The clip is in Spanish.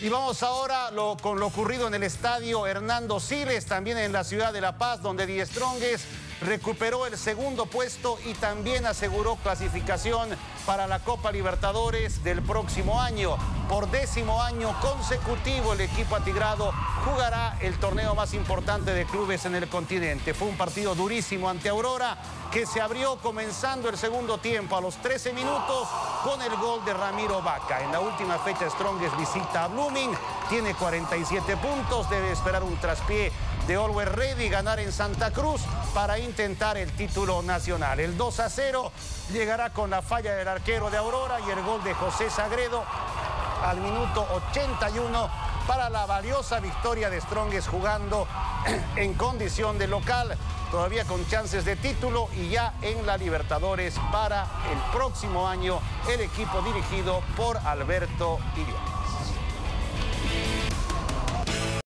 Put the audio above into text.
Y vamos ahora con lo ocurrido en el estadio Hernando Siles, también en la ciudad de La Paz, donde Die Stronges recuperó el segundo puesto y también aseguró clasificación para la Copa Libertadores del próximo año. Por décimo año consecutivo el equipo atigrado jugará el torneo más importante de clubes en el continente. Fue un partido durísimo ante Aurora que se abrió comenzando el segundo tiempo a los 13 minutos con el gol de Ramiro Vaca. En la última fecha Strongest visita a Blooming, tiene 47 puntos, debe esperar un traspié de Always Ready, ganar en Santa Cruz para intentar el título nacional. El 2 a 0 llegará con la falla del arquero de Aurora y el gol de José Sagredo al minuto 81 para la valiosa victoria de Strongest jugando en condición de local, todavía con chances de título y ya en la Libertadores para el próximo año el equipo dirigido por Alberto Irión.